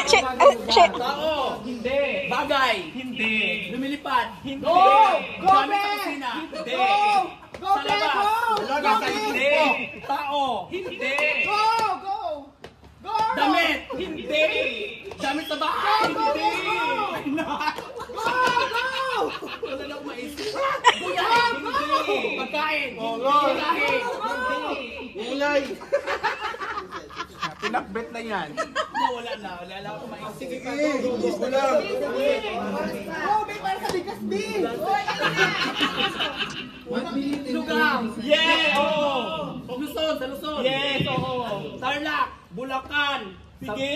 Shit, shit, ah, shit. Tao. Hindi. Bagay. Hindi. Lumilipad. Hindi. Go! Go, Gamit sa kusina. Hindi. Go! Go, Sa labas. Go! Go! Hindi. Tao. Hindi. Go! Go! Damit. Hindi. Damit sa bahay. Go, go, Hindi. go, go! Ano? Go! Go! Wala na akong maisip. Go! Hindi. Pagkain. go! Pagkain. Ulay! Pinakbet na yan. Hindi, Wala na. Wala na akong maisip. Sige, bilis mo lang. Go, Ben! Para sa bigas, Ben! Lugar. Yes. Oo. Luzon. Sa Luzon. Yes. Oo. Tarlac. Bulacan. Sige.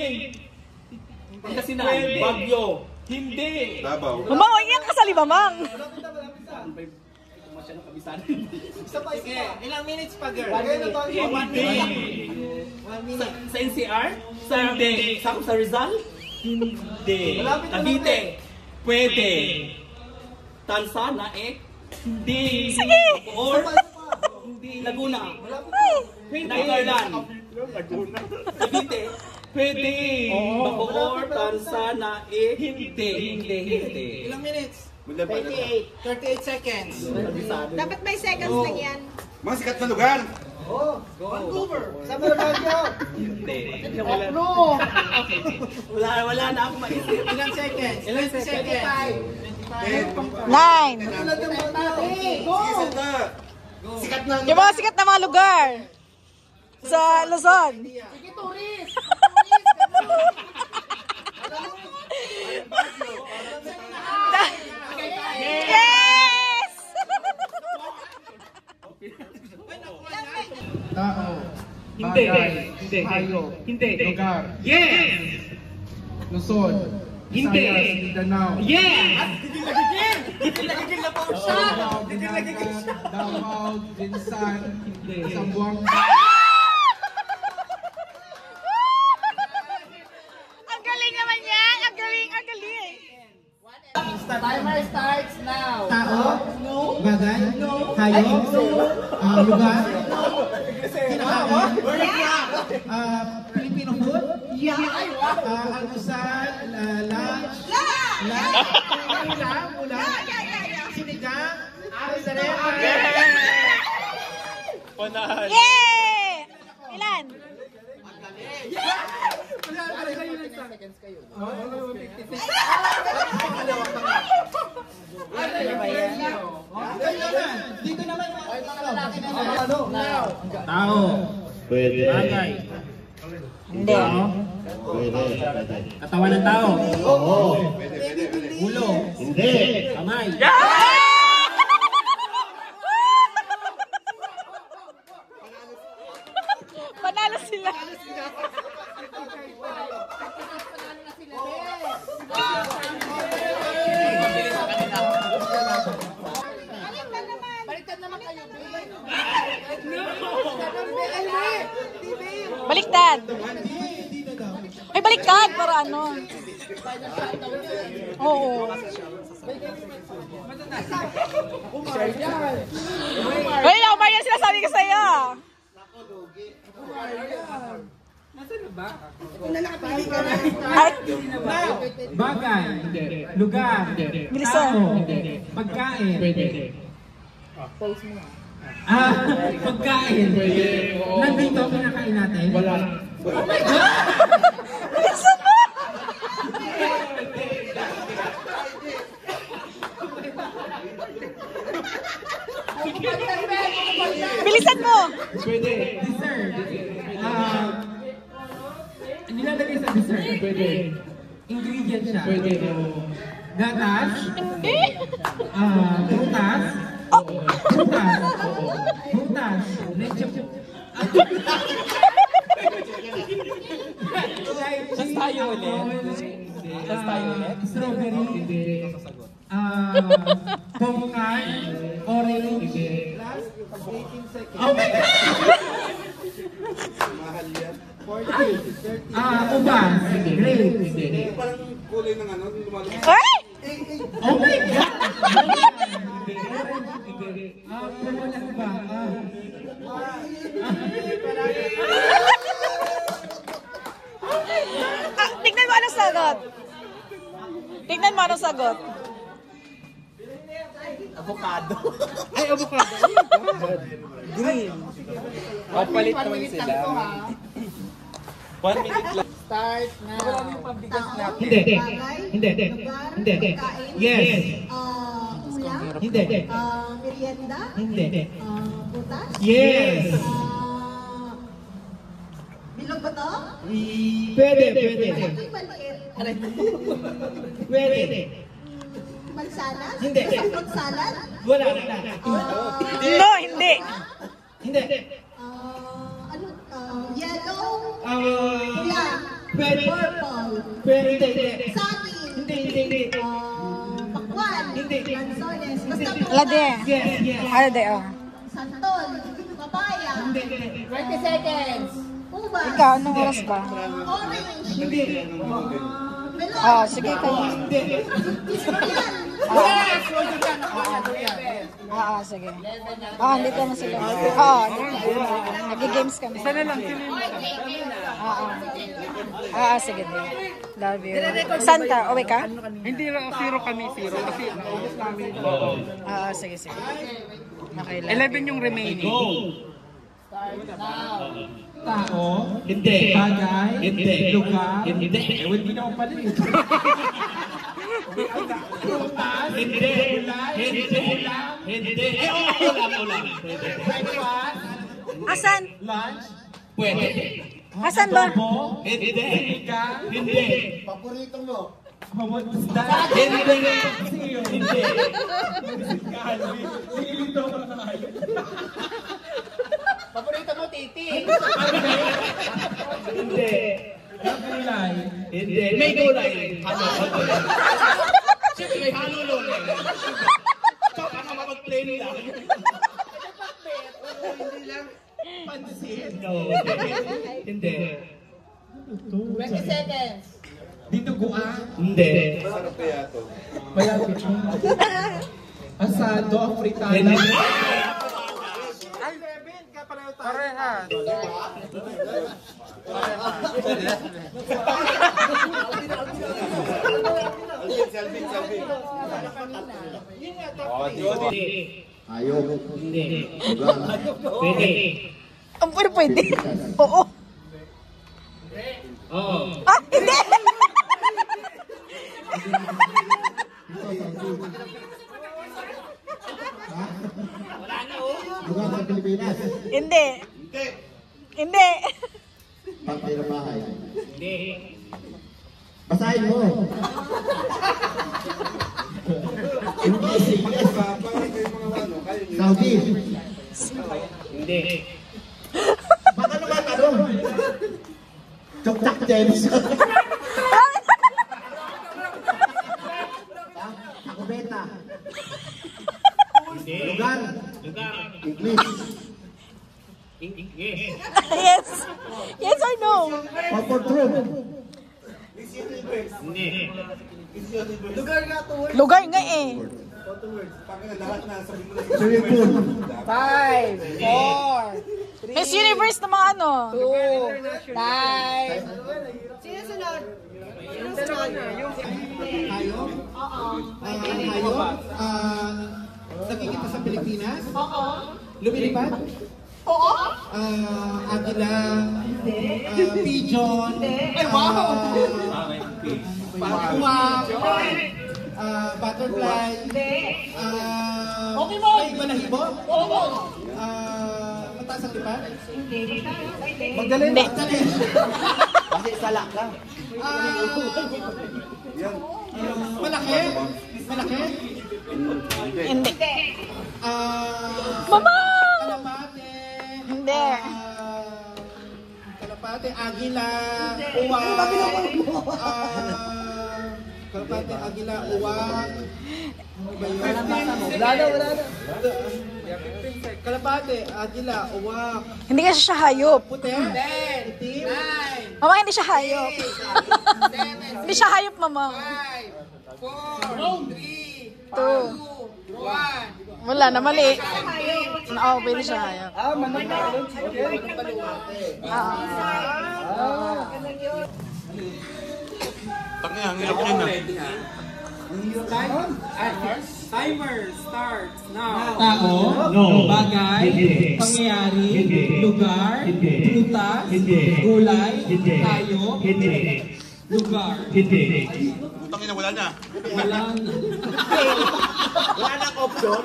Pangasinan. Bagyo. Hindi. Davao. Mamang, iyak ka sa libamang. Masyadong kabisan. Sige, ilang minutes pa, girl? Hindi. Sa, sa NCR? Sa hindi. Sa, sa Rizal? Hindi. Cavite? Pwede. Tansa na eh? Hindi. Sige. Or? Hindi. Laguna? Ay, Nagaland? Cavite? Pwede. Bacoor, Tansa na eh? Hindi. Hindi. Hindi. Ilang minutes? Mula pa na. 38 seconds. Dapat may seconds lang yan. Mga sikat na lugar. Vancouver. Sa Baguio. Hindi. No. Wala, wala na akong maisip. Ilang seconds? Ilang seconds? nine. Go! Sikat na. Sikat na. Yung mga sikat na mga lugar. Sa Luzon. Sige, tourist! Yes! Tao. Hindi. Bagay. Hindi. Hayop. Hindi. Lugar. Yes! Luzon. Hindi. Visayas, Mindanao. Yes! Davao, Dinagat, Davao, Jinsan, Zamboanga. Ang galing naman yan! Ang galing, ang galing! Timer starts now. Tao. Bagay. Hayop. Ah, lugar. Kinakain. Ah, Filipino food. Ah, almusal, ah, lunch. Lunch. Ulam, ulam. Sinigang. Arisa-resa. Yay! Ilan? Dito naman yung mga lalaki na ano. Tao. Pwede. Bagay. Hindi. Pwede. Katawan ng tao. Oo. Ulo. Hindi. Kamay. Panalo sila. Baliktad naman kayo, babe. Baliktad. Ay, baliktad para ano. Oo. Ay, Omar, yan sinasabi ko sa'yo. Ay, Bagay. Lugar. Bilisan. Tao. Pagkain. Ah, pagkain. Nandito ang kinakain natin. Wala. bilisan Mo. Dessert. Ah, nilalagay sa dessert. Pwede. Ingredient siya. Pwede. Gatas. Ah, prutas. Prutas. Prutas. Leche. Tapos tayo ulit. Tapos tayo ulit. Strawberry. Hindi. Ah, pomkan. Orange. Oh my God! Ah, ubas. Grape. Parang kulay ng ano, lumalabas. Ay! Oh my God! Ah, walang ba? Ah. Ah, tignan mo ano sa anong sagot? Ay, avocado. Papalit naman sila. One minute lang. Start now. Hindi. Hindi. Hindi. Yes. Ah, ulam? Hindi. Ah, merienda? Hindi. Ah, butas? Yes. Ah, bilog ba to? Pwede, pwede. Ito'y maliit. Pwede. Mansanas? Hindi. Fruit salad? Wala, wala. Ah, No, hindi. Hindi. ah, ano? Ah, yellow? Ah, Black? pwede. Purple? Pwede, hindi, hindi. Hindi, hindi, hindi. Ah, pakwan? Hindi. Lanzones? Basta po. Lade. Yes, yes. Lade, oh. Santol? Papaya? Hindi, hindi. 20 seconds. Ubas? Ikaw, anong oras ba? Orange? Hindi. Melon? Ah, sige ka. Hindi. Ah, ah, sige. Ah, dito na sila. Oo, nag-games kami. Isa na lang. Ah, ah. Ah, ah, sige din. Love you. Santa, uwi ka? Hindi lang, zero kami, zero. Kasi naubos namin. Ah, ah, sige, sige. Okay lang. 11 yung remaining. Start now. Tao? Hindi. Bagay? Hindi. Lugar? Hindi. Eh, hindi na ako pala eh. Prutas? Hindi. Hindi. Hindi. Eh, oo, ulam, ulam. Breakfast? Asan? Lunch? Pwede. Asan ba? Adobo? Hindi. Ika? Hindi. Paborito mo. Hawad isda? Hindi. Siyo? Hindi. Silito ko na kayo. Paborito mo, titi. Hindi. Ang gulay? Hindi. May gulay. Ano? Siyempre may halulo na. Baka na mapag-plain lang. Hindi lang. Pansin? No. Hindi. 20 seconds. Dito guan? Hindi. Masarap kaya to. Malapit mo. Asado, afritada. Hindi. Parehas. Selfie, selfie. Ayaw. Hindi. Pwede. Ang pwede pwede. Oo. Oo. Ah, hindi! Lugar sa Pilipinas, Hindi. Hindi. pantay ng bahay. Hindi. Basahin mo. Hindi, yes. Saudi. Hindi. Baka naman ano? Chokchak James. Ako beta. Hindi. Lugar. Lugar. English. Yes. Yes. Yes or no? Purple Troop. Hindi. Lugar nga eh. Pagka lahat na sabi ko na Swimming pool. 5, 4, Miss Universe na mga ano. 2, 9, Sino sunod? Hayop? Oo. ang hayop? Ah, nakikita sa Pilipinas? Oo. Lumilipad? Oo. Ah, agila? Hindi. Ah, pigeon? Ay, wow! Ah, butterfly? Hindi. Ah, Pokemon! May balahibo? Oo. Mataas ang tipan? Hindi. Magaling. Hindi. Kasi salak lang. Ah, Yan. malaki? Malaki? Hindi. Ah, Mama! kalapate? Hindi. Ah, kalapate, agila, uwak. Ah, kalapate, agila, uwak. Ano? Wala na, wala na. Kalapate, agila, uwak. Hindi kasi siya hayop. Puti, itim, Mama, hindi siya hayop. hindi siya hayop, mama. 4, 3, Two. 1. Wala na, mali. Oo, pwede siya hayop. Ah, mamatalon. Ah. Tangina, ang hirap niya na. Timer starts now. Tao? No. Bagay? Hindi. Pangyayari? Hindi. Lugar? Hindi. Prutas? Hindi. Gulay? Hindi. Hayop? Hindi. Lugar? Hindi. Wala na. Wala nang option?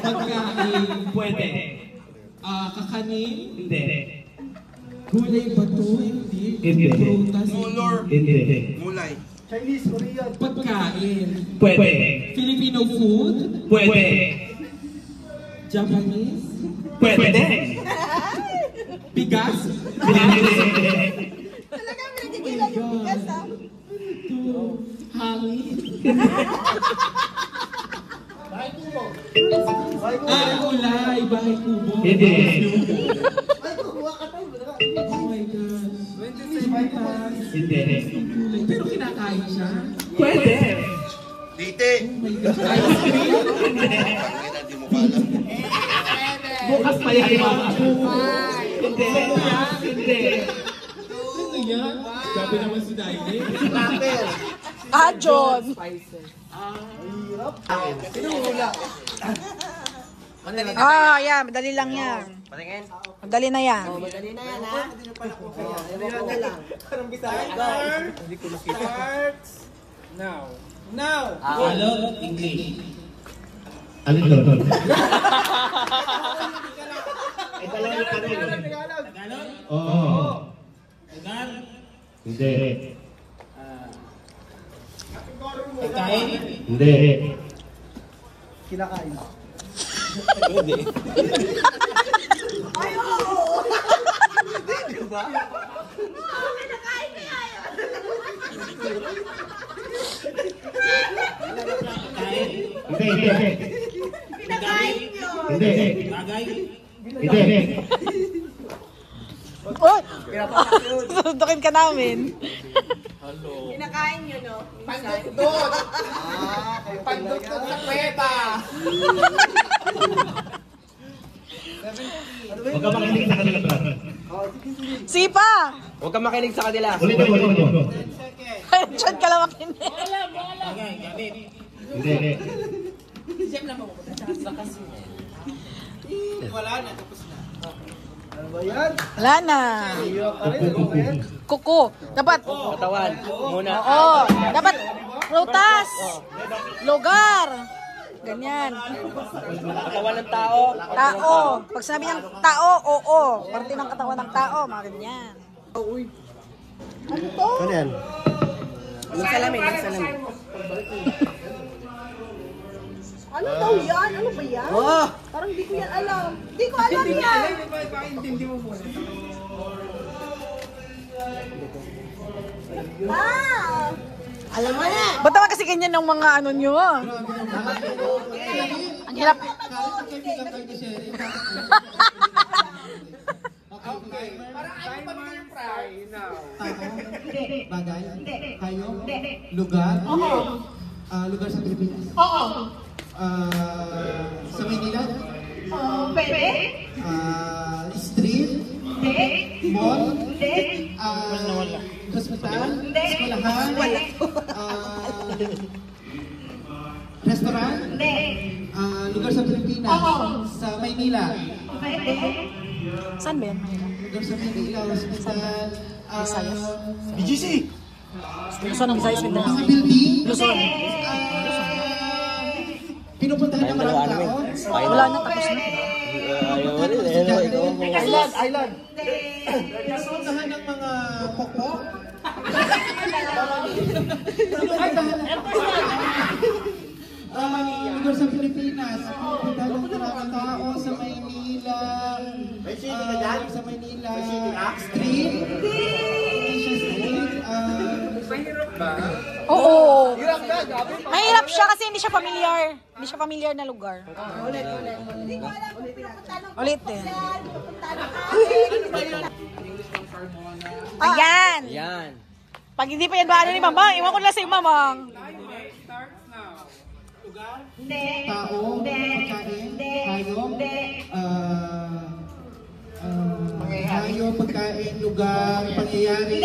Pagkain? Pwede. Ah, kakanin? Hindi. Gulay ba to? Hindi. Hindi. Prutas? Hindi. Chinese, Korean. Pagkain? Pwede. Filipino food? Pwede. Japanese? Pwede. Bigas? Hindi. Talaga, pinagigilan yung bigas ah. Hangin? Ah, gulay, bahay kubo. Hindi. Kinakain siya? Pwede. Oh my God. Ice cream? Bukas pa yan. Hindi. Hindi. Ano yan? Sabi naman si Daine. Ah, John. Ah, yan. Madali lang yan. Madali na yan. Madali na yan ha. Ewan ko lang. Timer. Starts. Now. Now. Tagalog, English. Alin doon? Ito lang yung tanong. Tagalog. Oo. Lugar? Hindi. Pagkain? Hindi. Kinakain. Ay, oo. Pagkain? Hindi, hindi. Pinakain nyo. Hindi. Bagay? Hindi. Uy! Sundukin ka namin. Pinakain nyo, no? Pandot! Pandot sa kweta! Huwag ka makinig sa kanila. Brad. Sipa! Huwag kang makinig sa kanila. Ulitin mo, ulitin mo. Diyan ka lang makinig. Bagay, gamit. Hindi. Wala na. Tapos na. Ano ba yan? Wala na. Hirap Ano ba yan? Kuko. Dapat, Katawan. Muna. oo. Dapat, prutas. Lugar. Ganyan. Katawan ng tao. Tao. Pag sinabi niyang tao, oo. Parte ng katawan ng tao, mga ganyan. Ano yan? Yung salamin, yung salamin. Ano daw yan? Ano ba yan? Oh! Parang di ko yan alam. Di ko alam yan. Ah! Alam mo na. Ba't naman kasi ganyan ng mga ano nyo? Ang hirap. Bagay? Hayop? Lugar? Ah, lugar sa Pilipinas? Oo. Ah, sa Maynila? Oh, pwede? Ah, street? Hindi. Mall? Hindi. Ah, hospital? Hindi. Eskwelahan? Wala. Ah, restaurant? Hindi. Ah, lugar sa Pilipinas? Oo. Sa Maynila? Pwede. Saan ba yan? Lugar sa Maynila, hospital? Visayas. BGC! Luzon ang Visayas mga building? Luzon. Ah, pinupuntahan ng maraming tao? Wala na, tapos na. Island, island. Pinupuntahan ng mga pokpok? Ah, lugar sa Pilipinas. Pinupuntahan ng maraming tao sa Maynila. May city ka dyan? Ah, Sa Maynila. May city ka? Street? Siya street. Ah, Oo. Hirap ka, gabi. Mahirap siya kasi hindi siya familiar. Hindi siya familiar na lugar. Hindi ko alam kung pinupunta ng Ulit eh. Ayan. Yan. Pag hindi pa yan ba ano ni Mamang, iwan ko na sa Mamang. Tao, pagkain, hayop, ah, ah, hayop, pagkain, lugar, pangyayari,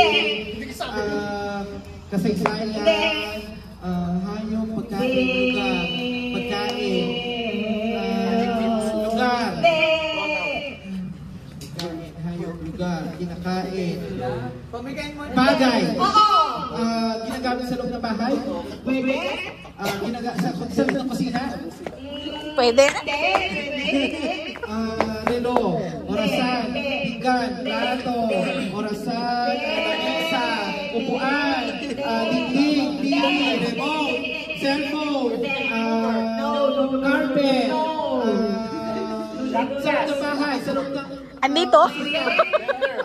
ah, kasaysayan, Ah, hayop, pagkain, lugar. Pagkain. Ah, lugar. Pagkain, hayop, lugar. Kinakain. Bagay. Ah, ginagamit sa loob ng bahay. Pwede. Ah, ginagamit sa, sa loob ng kusina. Pwede? Ah, relo, orasan, pinggan, plato, orasan, lamesa, upuan, ah, dingding, TV, remote, cellphone, ah, carpet, ah, sa ng bahay, sa loob ng Andito?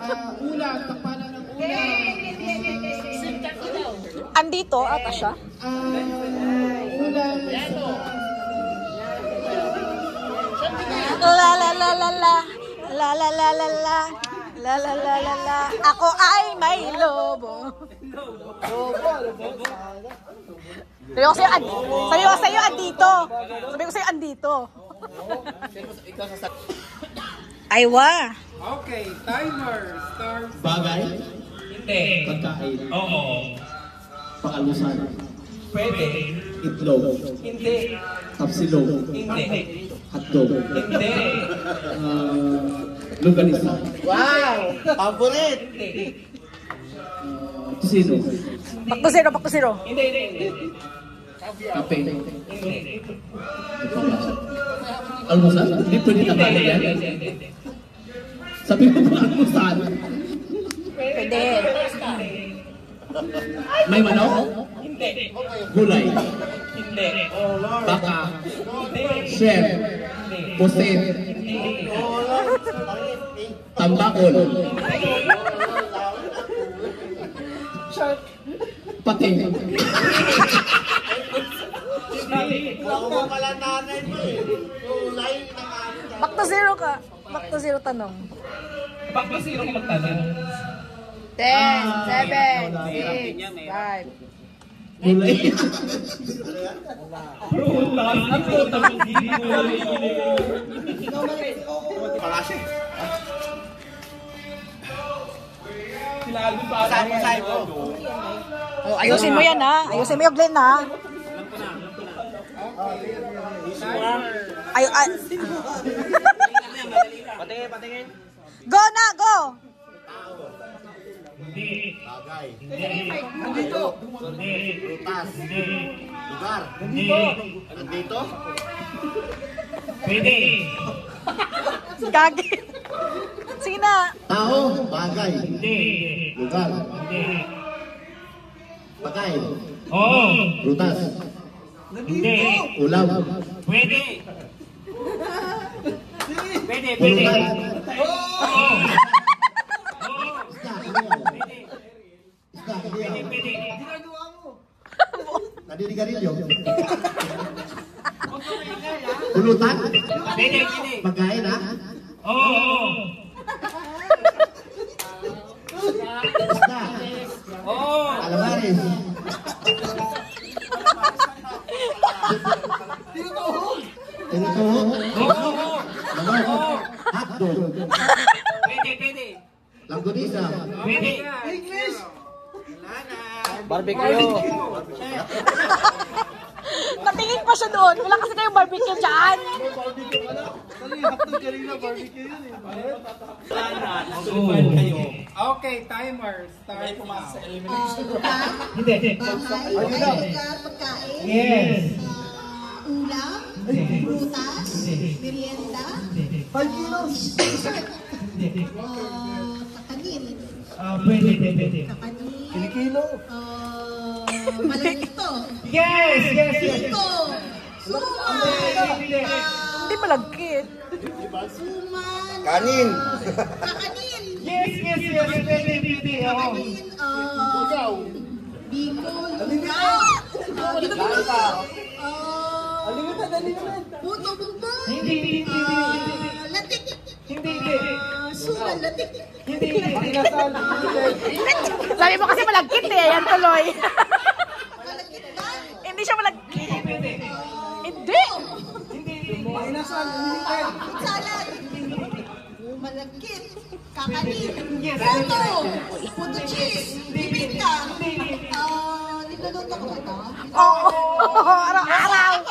ah, ulam, takpanan ng ulam, Andito ata siya? ulam, sa La la la la la. La la la la la. La la la la la. Ako ay may lobo. Sabi ko sa'yo, and, sabi ko sa'yo, andito. Sabi ko sa'yo, andito. Aywa. Okay, timer starts. Bagay? Hindi. Pagkain. Oo. Pakalusan. Pwede. Itlog. Hindi. Tapsilog. Hindi. Hotdog. Hindi. Ah, Longganisa. Wow! Favorite! Sino? Back to zero, back to zero. Hindi, hindi, hindi. Kape. Hindi. Almusal? Hindi pwede tanghali yan. Sabi mo ba almusal? Pwede. May manok? Hindi. Gulay. Hindi. Baka. Chef. Pusit. Tambakol. Pating. Nanay mo eh. Back to zero ka. Back to zero tanong. Bakit ko magtanong? 10, 7, 6, 5. Gulay. Prutas. Ang prutas. Hindi ko Palasi. Sinabi pa Pasay, pasay ko. Oh, ayusin mo yan ha. Ayusin mo yung Glenn ha. Ay, ay. Patingin, patingin. Go na, go! Bagay. Nandito. Rutas. Lugar. Nandito. Pwede. Gagi. Sige na. Tao. Bagay. Lugar. Pagkain. Oo. Prutas. Hindi. Ulam. Pwede. Pwede, pwede. Oo. Isda. Ano yan? Isda. Ano yan? Pwede. Naninigarilyo. Pulutan. Pwede, pwede. Pagkain ha. Oo. oo. Isda. Oo. Alamares. Tinutuhog. Oo. Manok. Hotdog. Pwede, pwede. Langgonisa. Pwede. Barbecue. Natingin pa siya doon. Wala kasi kayong barbecue dyan. Okay, timer. Starts now. Hindi. Bahay, ay lugar, pagkain. Yes. Ah, ulam, prutas, merienda, dessert, ah, kakanin, Ah, pwede, pwede, pwede. kakanin, kilikilo, malalito, Yes, yes, yes. pito, suman, Hindi malagkit. Kanin. kakanin, Yes, yes, yes. Pwede, pwede. Kakanin, ah, bicol, lugaw, ah, dito dito, ah, puto bumbong, Hindi, hindi, hindi, hindi. ah, latik, Hindi, hindi. ah, suman, latik, Hindi, hindi. Sabi mo kasi malagkit eh. Yan tuloy. Malagkit. Kakanin. Puto. Puto cheese. Bibingka. Ah, niluluto Oo, araw-araw.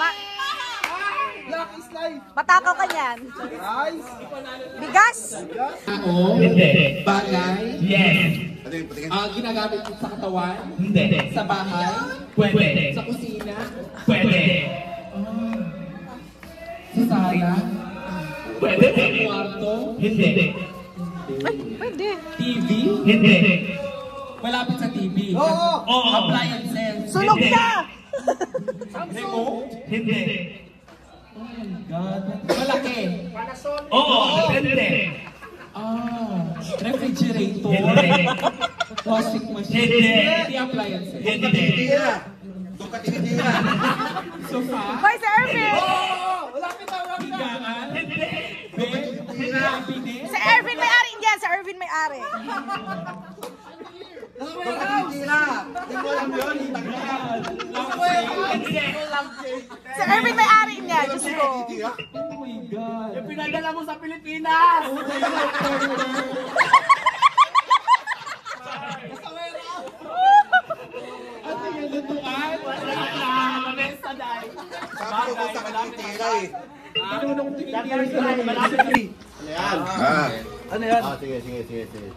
Ma Black is life. matakaw ka niyan. Rice. Bigas? Tao, Hindi. bagay, Yes. ah, ginagamit sa katawan, Hindi. sa bahay, Pwede. sa kusina, Pwede. sa sala, Pwede. kwarto, Hindi. Ay, pwede. TV, Hindi. malapit sa TV, Oo. Oo. appliances, Sunog na! remote, Hindi. God, malaki, Oo. Depende. ah, refrigerator, Hindi. washing machine, Hindi. hindi appliances, Hindi. sofa, Hoy, Sir Ervin! higaan, Hindi. Sir Ervin may ari dyan. Sir Ervin may ari. Sir Ervin may ari niya. Diyos ko. oh my God, Yung pinadala mo sa Pilipinas! ano? Mabesa dahil. Sabi ko sa kanya tira eh. Pinunong tingin Ah. Ano yan? Ah, sige, sige, sige, sige.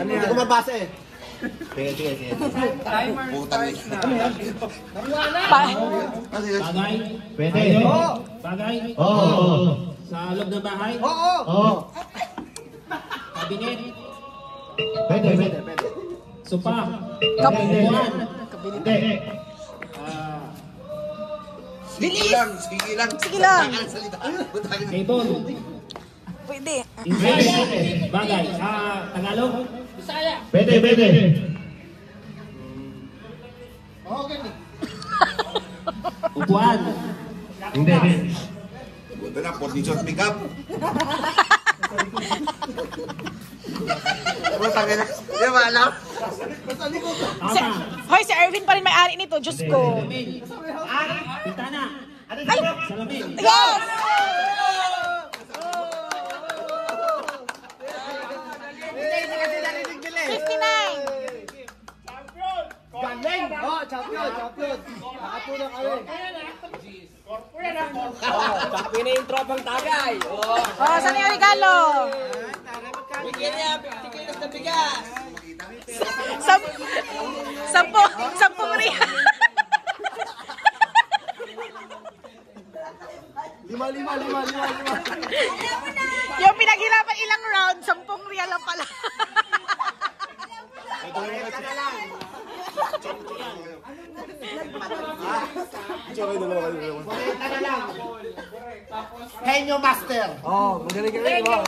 Hindi ko mabasa eh. Sige, sige, sige. Timer starts ina. na. Pa- Ah? Pwede. Bagay? Oo. Sa loob ng bahay? Oo. Oo. Cabinet? Pwede, pwede, pwede. Sopa? Upuan? Hindi. Ah, Sige lang, sige lang. Sige lang. Table? Pwede. Pwede. Bagay? Ah, Tagalog? Bisaya? Pwede, pwede. Upuan? Hindi. Buta na, position pick up. Putang ina. Di ba alam? Sir, hoy, Sir Ervin pa rin may ari nito. Diyos ko. Ay! Salamin? Yes! Fifty-nine. Galing. Oh, champion, champion. Nakatulong kayo. Oh, saan yung regalo? Sam sampo, sampung riyan. Lima, lima, lima, lima, lima. yung pinaghirapan ilang round, sampung riyan lang pala. Okay, dalawa kayo, dalawa. Kureta na lang. Henyo Master. Oh, magaling ka rin. Wow.